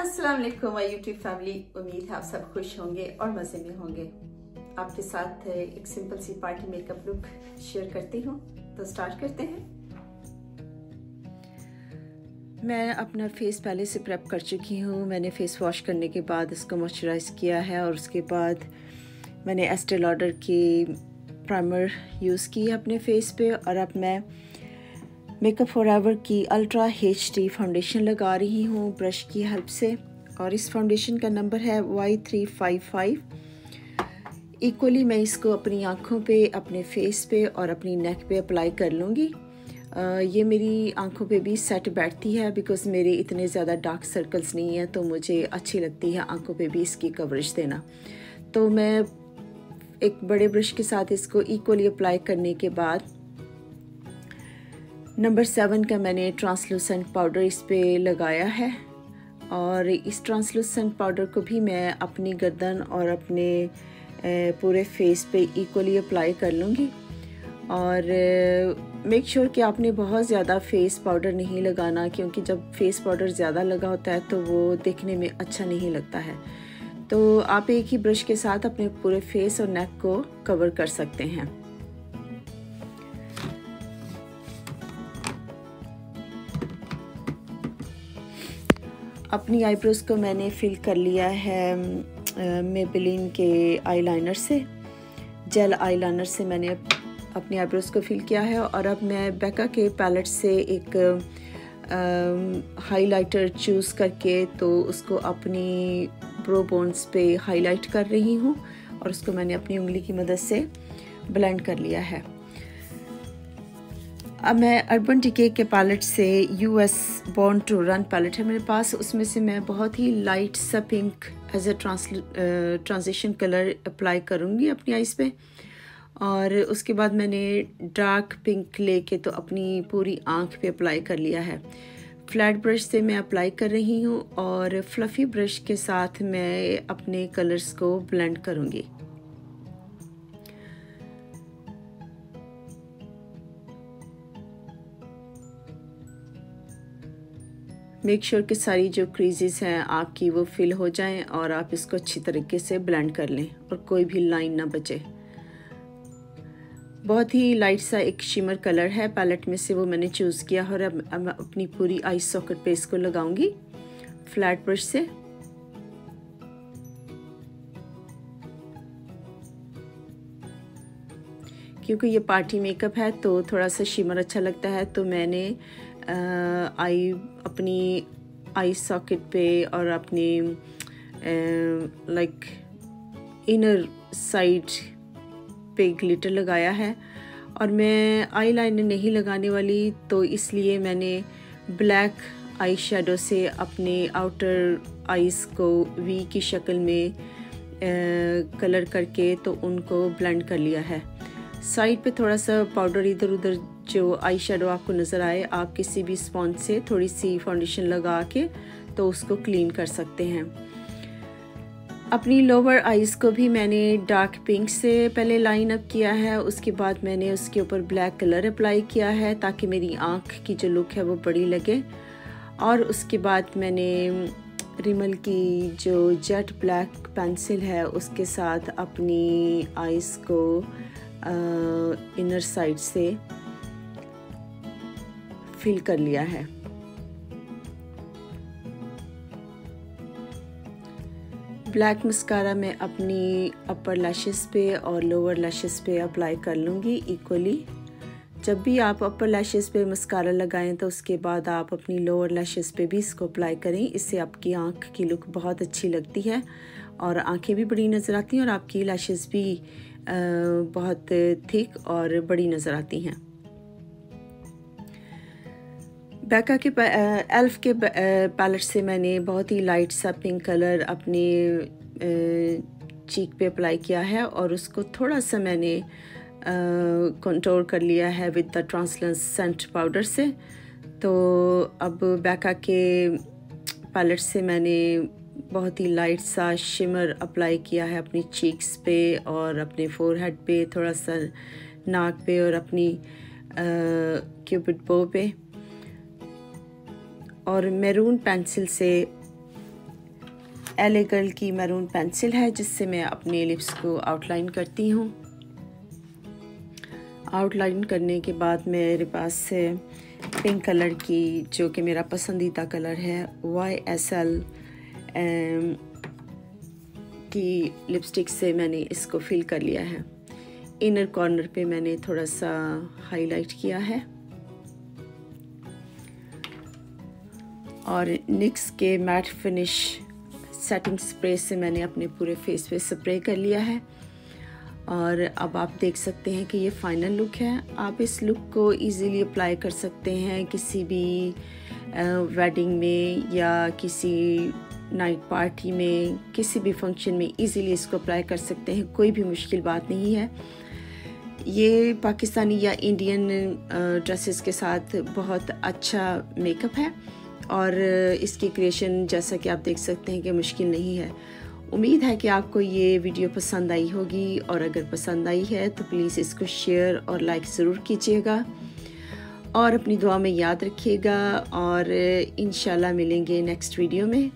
अस्सलाम वालेकुम my YouTube family उम्मीद है आप सब खुश होंगे और मज़े में होंगे। आपके साथ एक सिंपल सी पार्टी मेकअप लुक शेयर करती हूँ। तो स्टार्ट करते हैं। मैं अपना फेस पहले से प्रेप कर चुकी हूँ। मैंने फेस वॉश करने के बाद इसको मॉइस्चराइज किया है और उसके बाद मैंने एस्टेल ऑर्डर की प्राइमर यूज़ की है अपने फेस पे और अब मैं मेकअप फॉर एवर की अल्ट्रा एच डी फाउंडेशन लगा रही हूँ ब्रश की हेल्प से। और इस फाउंडेशन का नंबर है Y three five five equally मैं इसको अपनी आँखों पे, अपने फेस पे और अपनी नेक पे अप्लाई कर लूँगी। ये मेरी आँखों पे भी सेट बैठती है बिकॉज़ मेरे इतने ज़्यादा डार्क सर्कल्स नहीं हैं तो मुझे अच्छी लगती है आँखों पे भी इसकी कवरेज देना। तो मैं एक बड़े ब्रश के साथ इसको इक्वली अप्लाई करने के बाद नंबर सेवन का मैंने ट्रांसलूसेंट पाउडर इस पर लगाया है और इस ट्रांसलूसेंट पाउडर को भी मैं अपनी गर्दन और अपने पूरे फेस पे इक्वली अप्लाई कर लूँगी। और मेक श्योर sure कि आपने बहुत ज़्यादा फेस पाउडर नहीं लगाना क्योंकि जब फेस पाउडर ज़्यादा लगा होता है तो वो देखने में अच्छा नहीं लगता है। तो आप एक ही ब्रश के साथ अपने पूरे फेस और नेक को कवर कर सकते हैं। अपनी आईब्रोज को मैंने फिल कर लिया है मेबिलिन के आईलाइनर से। जेल आईलाइनर से मैंने अपनी आईब्रोज को फिल किया है और अब मैं बैका के पैलेट से एक हाइलाइटर चूज़ करके तो उसको अपनी ब्रो बोन्स पे हाईलाइट कर रही हूँ और उसको मैंने अपनी उंगली की मदद से ब्लेंड कर लिया है। अब मैं अर्बन टिके के पैलेट से U S born to run palette है मेरे पास। उसमें से मैं बहुत ही लाइट सा pink as a transition colour apply करूँगी अपनी आइज़ पे। और उसके बाद मैंने डार्क पिंक लेके तो अपनी पूरी आँख पे अप्लाई कर लिया है। फ्लैट ब्रश से मैं अप्लाई कर रही हूँ और फ्लफ़ी ब्रश के साथ मैं अपने कलर्स को ब्लेंड करूँगी। मेक श्योर sure कि सारी जो क्रीजेस हैं, आपकी वो फिल हो जाएँ और आप इसको अच्छी तरीके से ब्लेंड कर लें और कोई भी लाइन ना बचे। बहुत ही लाइट सा एक शिमर कलर है पैलेट में से वो मैंने चूज़ किया और अब अब अपनी पूरी आई सॉकेट पे इसको लगाऊँगी फ्लैट ब्रश से। क्योंकि ये पार्टी मेकअप है तो थोड़ा सा शिमर अच्छा लगता है तो मैंने आई अपनी आई सॉकेट पे और अपने लाइक इनर साइड पे ग्लिटर लगाया है। और मैं आई लाइनर नहीं लगाने वाली तो इसलिए मैंने ब्लैक आई शेडो से अपने आउटर आइज़ को वी की शक्ल में कलर करके तो उनको ब्लेंड कर लिया है। साइड पे थोड़ा सा पाउडर इधर उधर जो आई शेडो आपको नज़र आए आप किसी भी स्पॉन्ज से थोड़ी सी फाउंडेशन लगा के तो उसको क्लीन कर सकते हैं। अपनी लोअर आइज़ को भी मैंने डार्क पिंक से पहले लाइन अप किया है उसके बाद मैंने उसके ऊपर ब्लैक कलर अप्लाई किया है ताकि मेरी आँख की जो लुक है वो बड़ी लगे। और उसके बाद मैंने रिमल की जो जेट ब्लैक पेंसिल है उसके साथ अपनी आइज़ को आ, इनर साइड से फिल कर लिया है। ब्लैक मस्कारा मैं अपनी अपर लैशेस पे और लोअर लैशेस पे अप्लाई कर लूँगी इक्वली जब भी आप अपर लैशेस पे मस्कारा लगाएँ तो उसके बाद आप अपनी लोअर लैशेस पे भी इसको अप्लाई करें। इससे आपकी आँख की लुक बहुत अच्छी लगती है और आँखें भी बड़ी नज़र आती हैं और आपकी लैशेस भी बहुत थिक और बड़ी नज़र आती हैं। बैका के एल्फ के पैलेट से मैंने बहुत ही लाइट सा पिंक कलर अपने चीक पे अप्लाई किया है और उसको थोड़ा सा मैंने कंट्रोल कर लिया है विद द ट्रांसलेंसेंट पाउडर से। तो अब बैका के पैलेट से मैंने बहुत ही लाइट सा शिमर अप्लाई किया है अपनी चीक्स पे और अपने फोरहेड पे, थोड़ा सा नाक पे और अपनी क्यूपिड बो पे। और मैरून पेंसिल से एले एलेगल की मैरून पेंसिल है, जिससे मैं अपने लिप्स को आउटलाइन करती हूँ। आउटलाइन करने के बाद मेरे पास से पिंक कलर की, जो कि मेरा पसंदीदा कलर है वाई एस एल की लिपस्टिक से मैंने इसको फिल कर लिया है। इनर कॉर्नर पे मैंने थोड़ा सा हाईलाइट किया है। और निक्स के मैट फिनिश सेटिंग स्प्रे से मैंने अपने पूरे फेस पे स्प्रे कर लिया है। और अब आप देख सकते हैं कि ये फाइनल लुक है। आप इस लुक को इजीली अप्लाई कर सकते हैं किसी भी वेडिंग में या किसी नाइट पार्टी में, किसी भी फ़ंक्शन में इजीली इसको अप्लाई कर सकते हैं। कोई भी मुश्किल बात नहीं है। ये पाकिस्तानी या इंडियन ड्रेसेस के साथ बहुत अच्छा मेकअप है। और इसकी क्रिएशन जैसा कि आप देख सकते हैं कि मुश्किल नहीं है। उम्मीद है कि आपको ये वीडियो पसंद आई होगी और अगर पसंद आई है तो प्लीज़ इसको शेयर और लाइक ज़रूर कीजिएगा। और अपनी दुआ में याद रखिएगा और इन मिलेंगे नेक्स्ट वीडियो में।